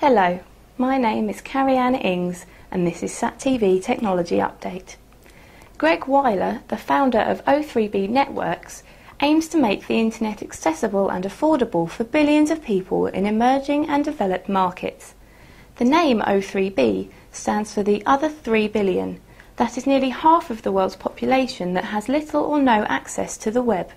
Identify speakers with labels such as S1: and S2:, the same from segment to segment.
S1: Hello, my name is Carrie-Anne Ings and this is SatTV Technology Update. Greg Wyler, the founder of O3B Networks, aims to make the internet accessible and affordable for billions of people in emerging and developed markets. The name O3B stands for the other 3 billion. That is nearly half of the world's population that has little or no access to the web.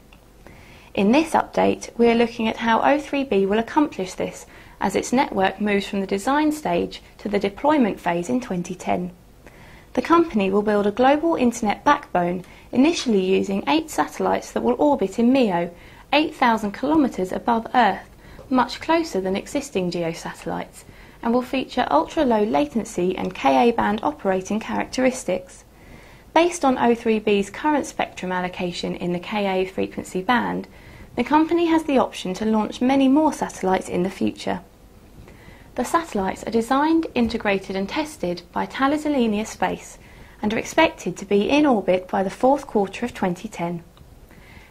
S1: In this update, we are looking at how O3B will accomplish this as its network moves from the design stage to the deployment phase in 2010. The company will build a global internet backbone, initially using eight satellites that will orbit in MEO, 8,000 kilometres above Earth, much closer than existing geosatellites, and will feature ultra-low latency and Ka-band operating characteristics. Based on O3B's current spectrum allocation in the Ka frequency band, the company has the option to launch many more satellites in the future. The satellites are designed, integrated and tested by Thales Alenia Space and are expected to be in orbit by the fourth quarter of 2010.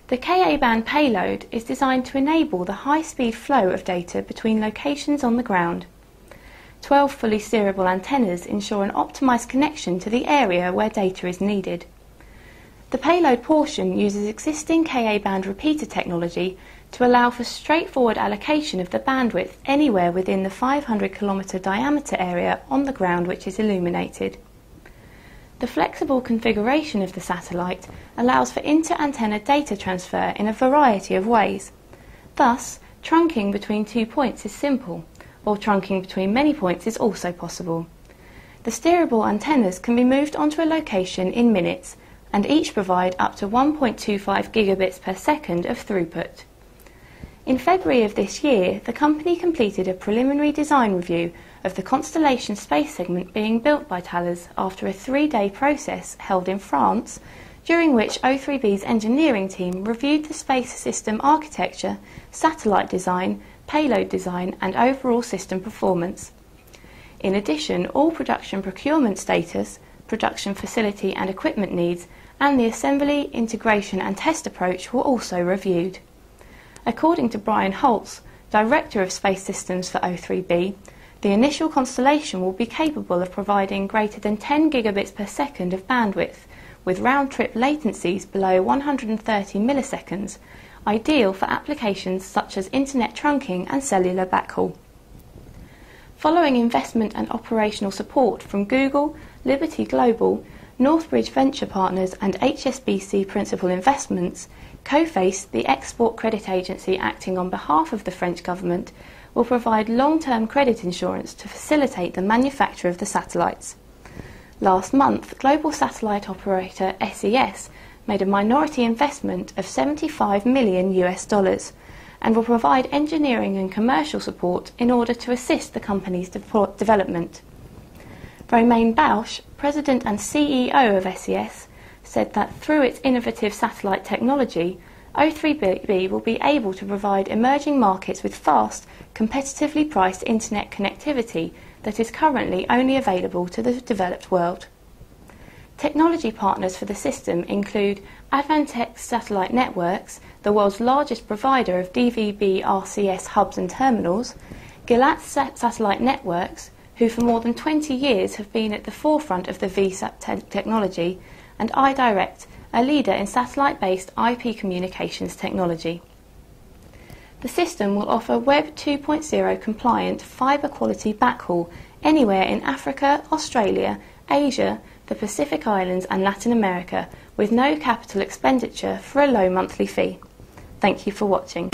S1: The Ka-band payload is designed to enable the high-speed flow of data between locations on the ground. 12 fully steerable antennas ensure an optimized connection to the area where data is needed. The payload portion uses existing Ka-band repeater technology to allow for straightforward allocation of the bandwidth anywhere within the 500 km diameter area on the ground which is illuminated. The flexible configuration of the satellite allows for inter-antenna data transfer in a variety of ways. Thus, trunking between two points is simple, while trunking between many points is also possible. The steerable antennas can be moved onto a location in minutes and each provide up to 1.25 gigabits per second of throughput. In February of this year, the company completed a preliminary design review of the Constellation space segment being built by Thales after a three-day process held in France, during which O3B's engineering team reviewed the space system architecture, satellite design, payload design and overall system performance. In addition, all production procurement status, production facility and equipment needs, and the assembly, integration and test approach were also reviewed. According to Brian Holz, Director of Space Systems for O3B, the initial constellation will be capable of providing greater than 10 gigabits per second of bandwidth, with round-trip latencies below 130 milliseconds, ideal for applications such as internet trunking and cellular backhaul. Following investment and operational support from Google, Liberty Global, Northbridge Venture Partners and HSBC Principal Investments, Coface, the export credit agency acting on behalf of the French government, will provide long-term credit insurance to facilitate the manufacture of the satellites. Last month, global satellite operator SES made a minority investment of 75 million US dollars and will provide engineering and commercial support in order to assist the company's de development. Romain Bausch, President and CEO of SES, said that through its innovative satellite technology, O3B will be able to provide emerging markets with fast, competitively priced internet connectivity that is currently only available to the developed world. Technology partners for the system include Advantech Satellite Networks, the world's largest provider of DVB RCS hubs and terminals, Gilat Satellite Networks, who for more than 20 years have been at the forefront of the VSAT te technology, and iDirect, a leader in satellite-based IP communications technology. The system will offer Web 2.0 compliant fibre quality backhaul anywhere in Africa, Australia, Asia, the Pacific Islands and Latin America with no capital expenditure for a low monthly fee. Thank you for watching.